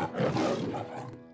Ha ha ha ha ha.